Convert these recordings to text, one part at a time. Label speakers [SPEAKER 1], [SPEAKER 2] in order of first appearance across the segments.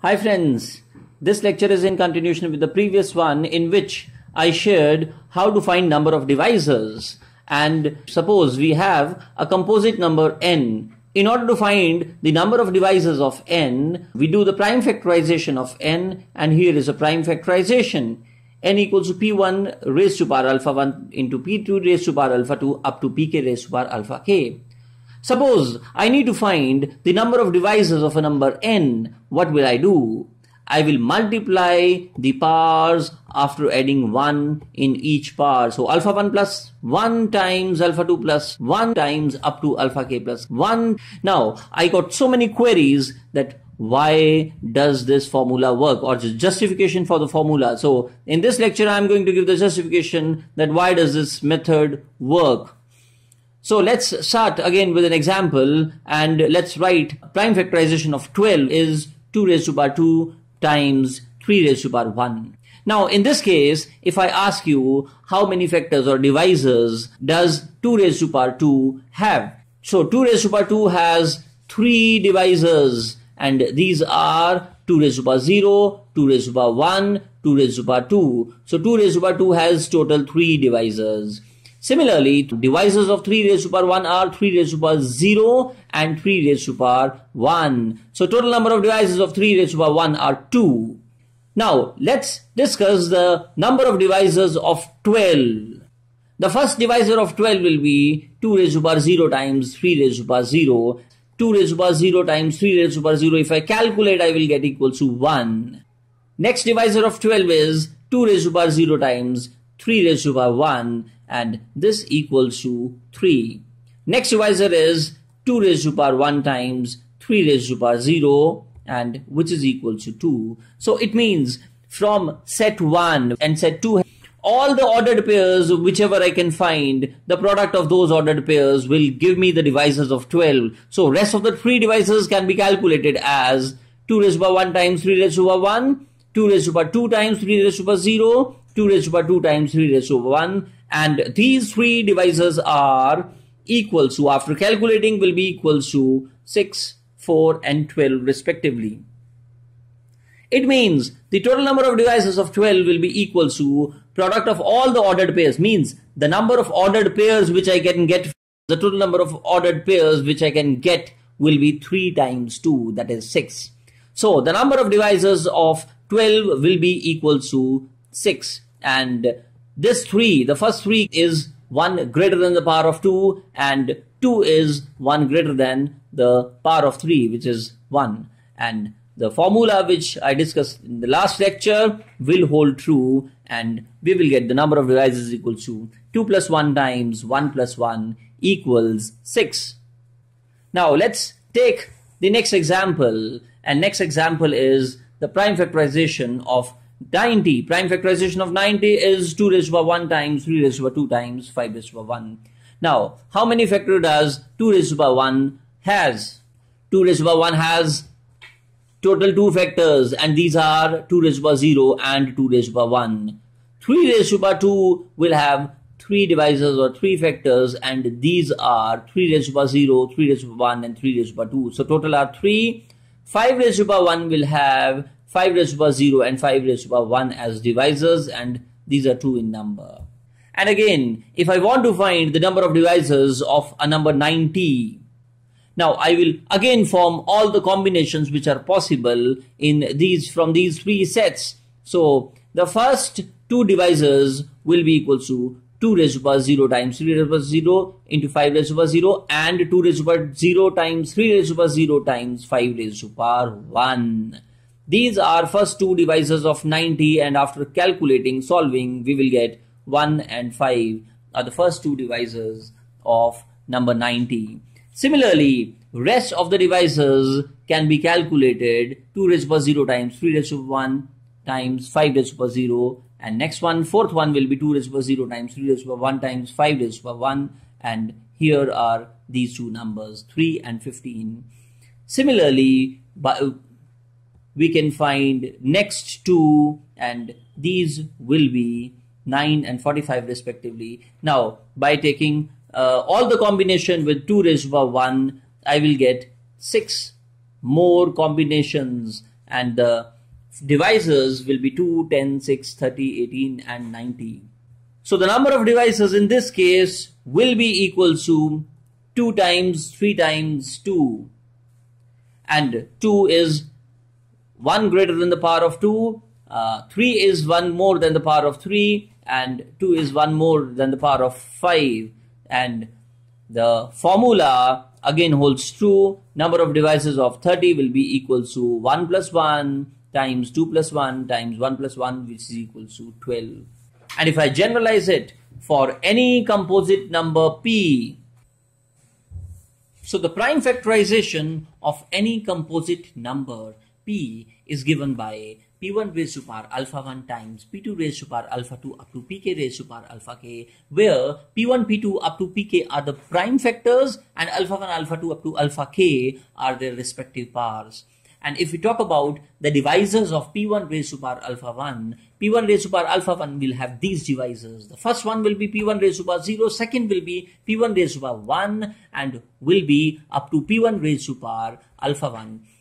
[SPEAKER 1] Hi friends, this lecture is in continuation with the previous one in which I shared how to find number of divisors and suppose we have a composite number n. In order to find the number of divisors of n, we do the prime factorization of n and here is a prime factorization n equals to p1 raised to power alpha 1 into p2 raised to power alpha 2 up to pk raised to power alpha k. Suppose I need to find the number of divisors of a number n. What will I do? I will multiply the powers after adding 1 in each power. So alpha 1 plus 1 times alpha 2 plus 1 times up to alpha k plus 1. Now I got so many queries that why does this formula work or justification for the formula. So in this lecture I am going to give the justification that why does this method work. So let's start again with an example and let's write prime factorization of 12 is 2 raised to power 2 times 3 raised to power 1. Now in this case, if I ask you how many factors or divisors does 2 raised to power 2 have? So 2 raised to power 2 has 3 divisors and these are 2 raised to power 0, 2 raised to power 1, 2 raised to power 2. So 2 raised to power 2 has total 3 divisors. Similarly, divisors of 3 raised to power 1 are 3 raised to power 0 and 3 raised to power 1. So total number of divisors of 3 raised to power 1 are 2. Now let's discuss the number of divisors of 12. The first divisor of 12 will be 2 raised to power 0 times 3 raised to power 0. 2 raised to power 0 times 3 raised to power 0. If I calculate, I will get equal to 1. Next divisor of 12 is 2 raised to power 0 times 3 raised to power 1 and this equals to 3. Next divisor is 2 raised to power 1 times 3 raised to power 0 and which is equal to 2. So it means from set 1 and set 2 all the ordered pairs whichever I can find the product of those ordered pairs will give me the divisors of 12. So rest of the three divisors can be calculated as 2 raised to power 1 times 3 raised to power 1 2 raised to power 2 times 3 raised to power 0 2 raised to 2 times 3 raised to 1 and these three divisors are equal to after calculating will be equal to 6 4 and 12 respectively. It means the total number of divisors of 12 will be equal to product of all the ordered pairs. Means the number of ordered pairs which I can get the total number of ordered pairs which I can get will be 3 times 2 that is 6 so the number of divisors of 12 will be equal to 6 and this 3, the first 3 is 1 greater than the power of 2 and 2 is 1 greater than the power of 3 which is 1 and the formula which I discussed in the last lecture will hold true and we will get the number of divisors equal to 2 plus 1 times 1 plus 1 equals 6. Now let's take the next example and next example is the prime factorization of 90. Prime factorization of 90 is 2 raised to power 1 times 3 raised to power 2 times 5 raised to power 1. Now, how many factor does 2 raised to power 1 has? 2 raised to power 1 has total 2 factors and these are 2 raised to power 0 and 2 raised to power 1. 3 raised to power 2 will have 3 divisors or 3 factors and these are 3 raised to power 0, 3 raised to power 1 and 3 raised to power 2. So total are 3. 5 raised to power 1 will have 5 raised to power 0 and 5 raised to power 1 as divisors and these are 2 in number. And again, if I want to find the number of divisors of a number 90, now I will again form all the combinations which are possible in these from these three sets. So the first two divisors will be equal to 2 raised to power 0 times 3 raised to power 0 into 5 raised to power 0 and 2 raised to power 0 times 3 raised to power 0 times 5 raised to power 1. These are first two divisors of 90 and after calculating, solving, we will get 1 and 5 are the first two divisors of number 90. Similarly, rest of the divisors can be calculated 2 raised to power 0 times 3 raised to 1 times 5 raised to power 0 and next one, fourth one will be 2 raised to power 0 times 3 raised to power 1 times 5 raised to power 1 and here are these two numbers 3 and 15. Similarly, we can find next two and these will be 9 and 45 respectively. Now by taking uh, all the combination with 2 raised power 1 I will get 6 more combinations and the divisors will be 2, 10, 6, 30, 18 and 90. So the number of divisors in this case will be equal to 2 times 3 times 2 and 2 is 1 greater than the power of 2, uh, 3 is 1 more than the power of 3 and 2 is 1 more than the power of 5 and the formula again holds true. Number of divisors of 30 will be equal to 1 plus 1 times 2 plus 1 times 1 plus 1 which is equal to 12 and if I generalize it for any composite number p so the prime factorization of any composite number p is given by p1 raised to power alpha 1 times p2 raised to power alpha 2 up to pk raised to power alpha k where p1 p2 up to pk are the prime factors and alpha 1 alpha 2 up to alpha k are their respective powers. And if we talk about the divisors of p1 raised to power alpha 1 p1 raised to power alpha 1 will have these divisors the first one will be p1 raised to power 0 second will be p1 raised to power 1 and will be up to p1 raised to power alpha 1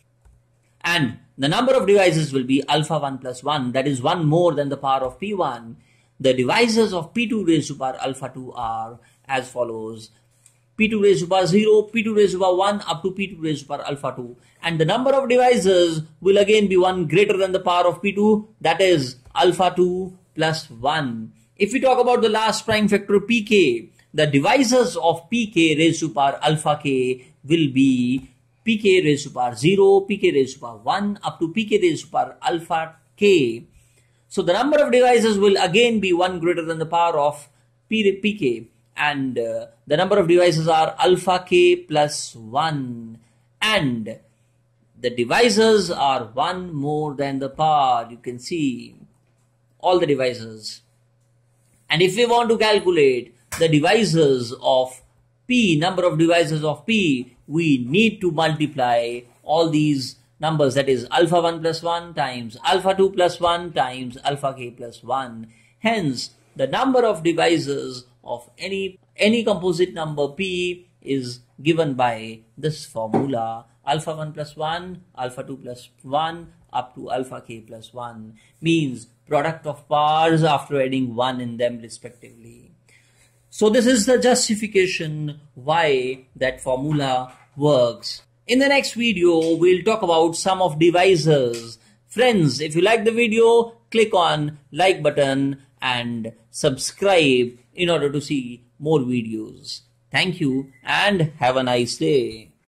[SPEAKER 1] and the number of divisors will be alpha 1 plus 1 that is 1 more than the power of p1 the divisors of p2 raised to power alpha 2 are as follows. P2 raised to power 0 p2 raised to power 1 up to p2 raised to power alpha 2 and the number of divisors will again be 1 greater than the power of p2 that is alpha 2 plus 1 if we talk about the last prime factor pk the divisors of pk raised to power alpha k will be pk raised to power 0, pk raised to power 1 up to pk raised to power alpha k. So the number of divisors will again be 1 greater than the power of pk and uh, the number of divisors are alpha k plus 1 and the divisors are 1 more than the power you can see. All the divisors. And if we want to calculate the divisors of p number of divisors of p we need to multiply all these numbers. That is alpha 1 plus 1 times alpha 2 plus 1 times alpha k plus 1 hence the number of divisors of any any composite number p is given by this formula. Alpha 1 plus 1 alpha 2 plus 1 up to alpha k plus 1 means product of powers after adding 1 in them respectively so this is the justification why that formula works. In the next video, we'll talk about sum of divisors. Friends, if you like the video, click on like button and subscribe in order to see more videos. Thank you and have a nice day.